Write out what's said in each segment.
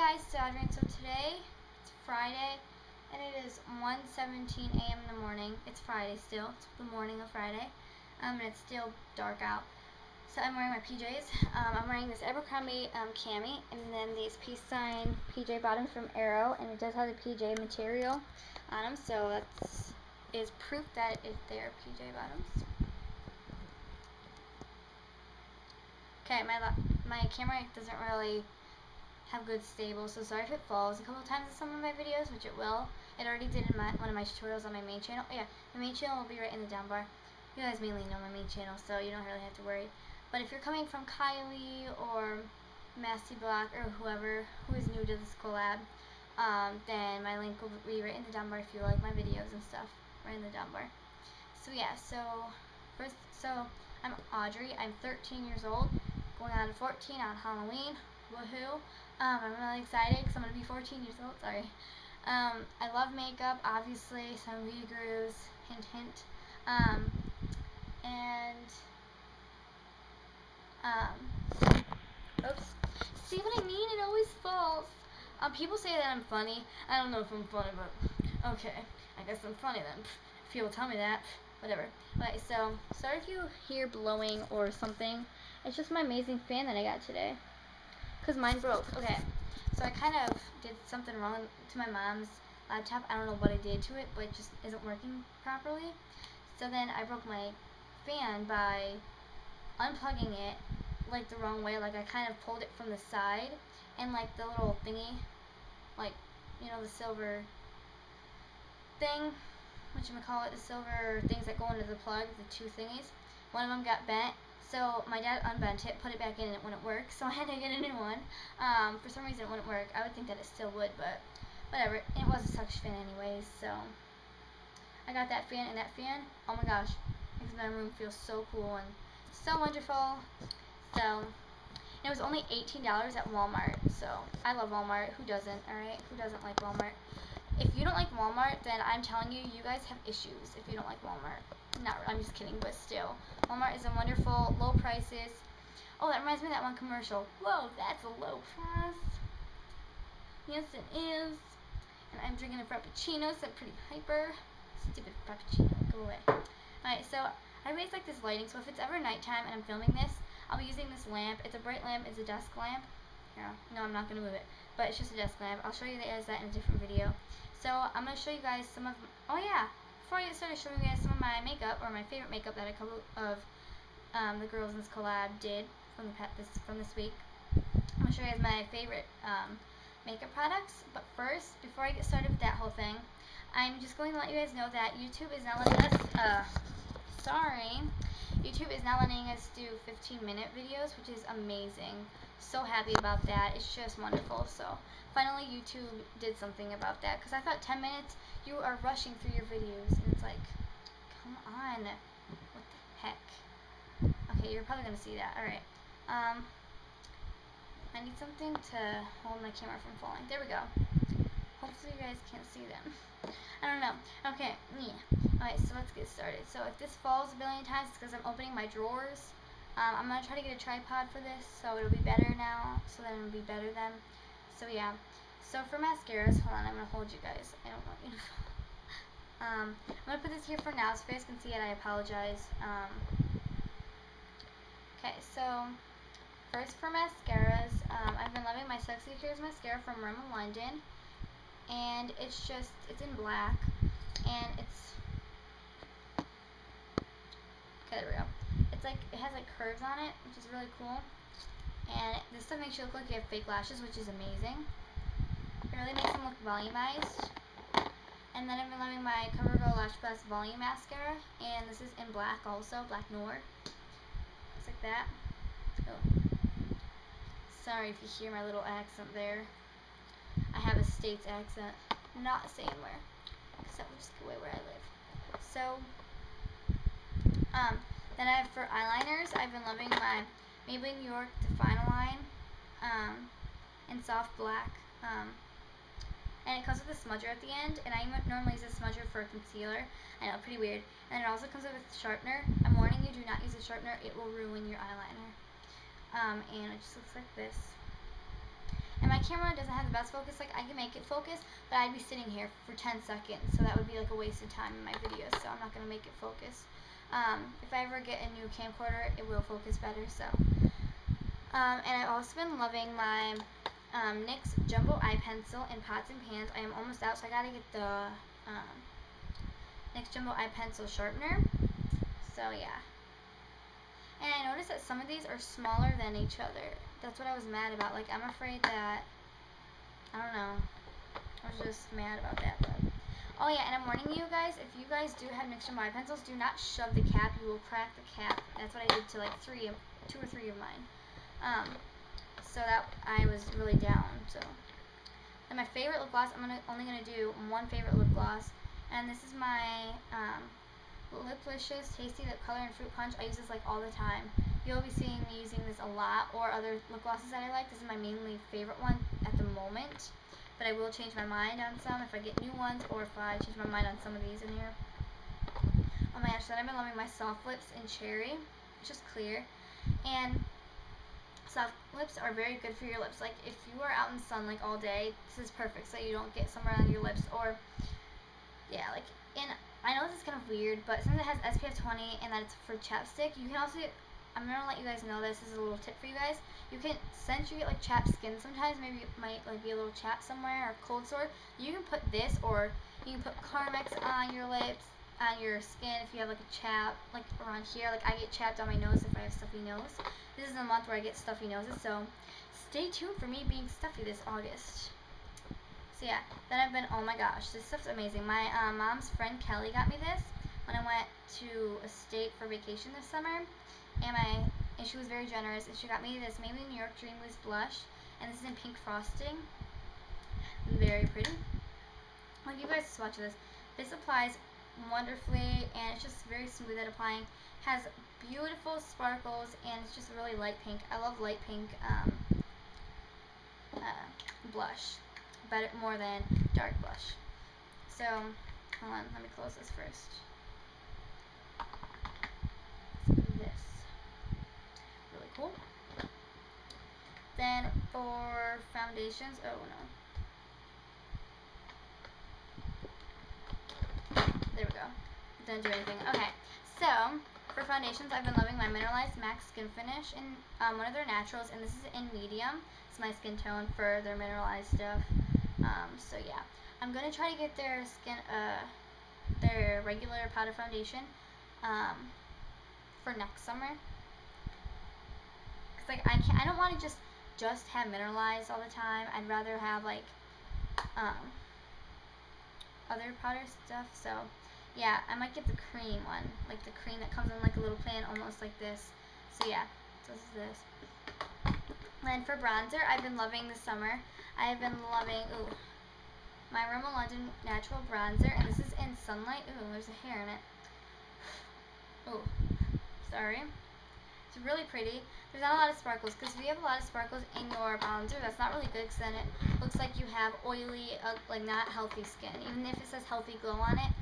guys, it's Audrey. So today, it's Friday, and it is 1.17 a.m. in the morning. It's Friday still. It's the morning of Friday. Um, and it's still dark out. So I'm wearing my PJs. Um, I'm wearing this Abercrombie um, cami, and then these peace sign PJ bottoms from Aero, and it does have the PJ material on them, so that's is proof that it, they're PJ bottoms. Okay, my my camera doesn't really have good stable, so sorry if it falls a couple times in some of my videos, which it will. It already did in my, one of my tutorials on my main channel. Oh, yeah, my main channel will be right in the down bar. You guys mainly know my main channel, so you don't really have to worry. But if you're coming from Kylie or Massey Block or whoever who is new to this collab, um, then my link will be right in the down bar if you like my videos and stuff, right in the down bar. So yeah, so first, so I'm Audrey. I'm 13 years old, going on 14 on Halloween. Woohoo. Um, I'm really excited because I'm going to be 14 years old. Sorry. Um, I love makeup, obviously. Some beauty gurus, hint, hint. Um, and, um, oops. See what I mean? It always falls. Um, people say that I'm funny. I don't know if I'm funny, but okay. I guess I'm funny then. If people tell me that, whatever. Okay, so sorry if you hear blowing or something. It's just my amazing fan that I got today because mine broke. Okay, so I kind of did something wrong to my mom's laptop. I don't know what I did to it, but it just isn't working properly. So then I broke my fan by unplugging it like the wrong way. Like I kind of pulled it from the side and like the little thingy, like, you know, the silver thing, what you call it, the silver things that go into the plug, the two thingies. One of them got bent so my dad unbent it, put it back in, and it wouldn't work. So I had to get a new one. Um, for some reason, it wouldn't work. I would think that it still would, but whatever. It was a suction fan anyways, so I got that fan, and that fan, oh my gosh, makes my room feel so cool and so wonderful. So it was only $18 at Walmart. So I love Walmart. Who doesn't? All right, who doesn't like Walmart? If you don't like Walmart, then I'm telling you, you guys have issues if you don't like Walmart. Not, I'm just kidding, but still. Walmart is a wonderful, low prices. Oh, that reminds me of that one commercial. Whoa, that's a low price. Yes, it is. And I'm drinking a Frappuccino, so I'm pretty hyper. Stupid Frappuccino, go away. Alright, so I always like this lighting, so if it's ever nighttime and I'm filming this, I'll be using this lamp. It's a bright lamp, it's a desk lamp. Here, no, I'm not going to move it, but it's just a desk lamp. I'll show you guys that in a different video. So I'm going to show you guys some of, oh yeah, before I get started showing you guys some my makeup, or my favorite makeup that a couple of um, the girls in this collab did from the this from this week, I'm to show you guys my favorite um, makeup products. But first, before I get started with that whole thing, I'm just going to let you guys know that YouTube is now letting us, uh, sorry, YouTube is now letting us do 15 minute videos, which is amazing. So happy about that. It's just wonderful. So finally YouTube did something about that. Because I thought 10 minutes, you are rushing through your videos. And it's like, come on. What the heck? Okay, you're probably going to see that. Alright. Um, I need something to hold my camera from falling. There we go. Hopefully you guys can't see them. I don't know. Okay, yeah. Alright, so let's get started. So if this falls a billion times, it's because I'm opening my drawers. Um, I'm going to try to get a tripod for this, so it'll be better now, so then it'll be better then. So yeah. So for mascaras, hold on, I'm going to hold you guys. I don't want you to Um, I'm going to put this here for now, so if you guys can see it, I apologize. Um, okay, so first for mascaras, um, I've been loving my Sexy Tears mascara from Rimmel London. And it's just, it's in black, and it's Okay, there we go. It's like, it has like curves on it, which is really cool. And this stuff makes you look like you have fake lashes, which is amazing. It really makes them look volumized. And then I've been loving my CoverGirl Lash Blast Volume Mascara. And this is in black also, Black Noir. Looks like that. Oh. Sorry if you hear my little accent there. I have a States accent. Not saying where. Except just the way where I live. So, um, then I have for eyeliners, I've been loving my Maybelline New York Define-A-Line um, in soft black. Um, and it comes with a smudger at the end, and I normally use a smudger for a concealer. I know, pretty weird. And it also comes with a sharpener. I'm warning you, do not use a sharpener. It will ruin your eyeliner. Um, and it just looks like this. And my camera doesn't have the best focus. Like I can make it focus, but I'd be sitting here for 10 seconds, so that would be like a waste of time in my videos. So I'm not gonna make it focus. Um, if I ever get a new camcorder, it will focus better. So, um, and I've also been loving my um, NYX Jumbo Eye Pencil in pots and pans. I am almost out, so I gotta get the um, NYX Jumbo Eye Pencil sharpener. So yeah. And I noticed that some of these are smaller than each other. That's what I was mad about. Like, I'm afraid that, I don't know. I was just mad about that. But. Oh yeah, and I'm warning you guys, if you guys do have NYX Jumbo Eye Pencils, do not shove the cap. You will crack the cap. That's what I did to like three, two or three of mine. Um, so that I was really down. So, and my favorite lip gloss, I'm gonna only gonna do one favorite lip gloss, and this is my um, Liplicious Tasty Lip Color and Fruit Punch. I use this like all the time. You'll be seeing me using this a lot or other lip glosses that I like. This is my mainly favorite one at the moment. But I will change my mind on some if I get new ones or if I change my mind on some of these in here. Oh my gosh, then I've been loving my soft lips in cherry. Just clear. And soft lips are very good for your lips. Like if you are out in the sun like all day, this is perfect so you don't get somewhere on your lips or yeah, like and I know this is kind of weird, but since it has SPF 20 and that it's for chapstick, you can also, I'm to let you guys know this, this is a little tip for you guys. You can, since you get like chapped skin sometimes, maybe it might like be a little chap somewhere or cold sore, you can put this or you can put Carmex on your lips, on your skin if you have like a chap, like around here. Like I get chapped on my nose if I have stuffy nose. This is the month where I get stuffy noses, so stay tuned for me being stuffy this August. So yeah, then I've been, oh my gosh, this stuff's amazing. My um, mom's friend Kelly got me this when I went to a state for vacation this summer. And my, and she was very generous, and she got me this Maybelline New York Dream blush. And this is in pink frosting. Very pretty. I'll give you guys a swatch of this. This applies wonderfully, and it's just very smooth at applying. Has beautiful sparkles, and it's just a really light pink. I love light pink um, uh, blush better more than dark blush. So, hold on, let me close this first. This. Really cool. Then for foundations, oh no. There we go. Didn't do anything. Okay, so for foundations, I've been loving my Mineralized MAC Skin Finish in um, one of their naturals, and this is in medium. It's my skin tone for their mineralized stuff. Um, so yeah, I'm gonna try to get their skin, uh, their regular powder foundation, um, for next summer. Cause like I can't, I don't want to just just have mineralized all the time. I'd rather have like, um, other powder stuff. So yeah, I might get the cream one, like the cream that comes in like a little pan, almost like this. So yeah, this is this. Then for bronzer, I've been loving this summer. I've been loving, ooh, my Rimmel London Natural Bronzer, and this is in Sunlight. Ooh, there's a hair in it. Ooh, sorry. It's really pretty. There's not a lot of sparkles, because if you have a lot of sparkles in your bronzer, that's not really good, because then it looks like you have oily, uh, like not healthy skin. Even if it says healthy glow on it,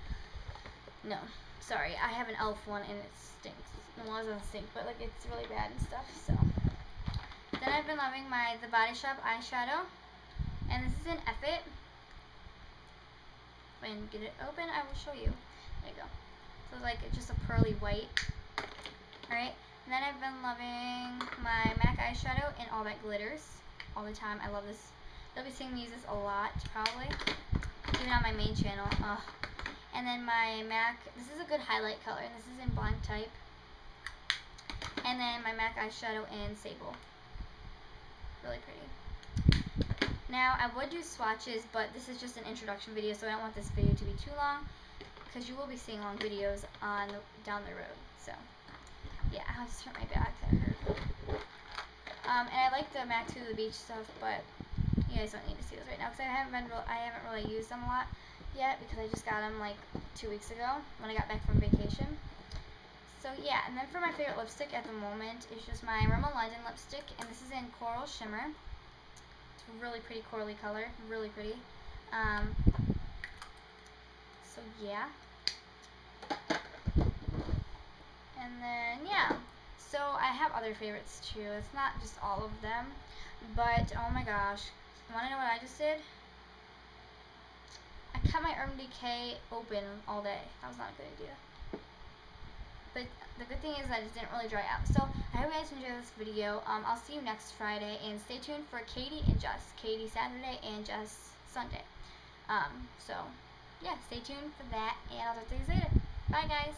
no. Sorry, I have an e.l.f. one, and it stinks. Well, it doesn't stink, but like it's really bad and stuff, so. Then I've been loving my The Body Shop eyeshadow. And this is an Effort. When get it open, I will show you. There you go. So it's like it's just a pearly white. Alright. And then I've been loving my MAC eyeshadow in All That Glitters all the time. I love this. You'll be seeing me use this a lot, probably. Even on my main channel. Ugh. And then my MAC, this is a good highlight color, and this is in Blanc Type. And then my MAC eyeshadow in Sable. Really pretty. Now, I would do swatches, but this is just an introduction video, so I don't want this video to be too long, because you will be seeing long videos on down the road. So, yeah, I just hurt my back. Um, and I like the MAC to the beach stuff, but you guys don't need to see those right now, because I haven't been I haven't really used them a lot yet, because I just got them like two weeks ago when I got back from vacation. So yeah, and then for my favorite lipstick at the moment is just my Rimmel London lipstick, and this is in Coral Shimmer It's a really pretty corally color, really pretty. Um, so yeah. And then, yeah. So I have other favorites too. It's not just all of them. But, oh my gosh. wanna know what I just did? I my Decay open all day. That was not a good idea. But the good thing is that it didn't really dry out. So I hope you guys enjoyed this video. Um, I'll see you next Friday, and stay tuned for Katie and Jess. Katie Saturday and Jess Sunday. Um, so yeah, stay tuned for that, and I'll talk to you guys later. Bye, guys.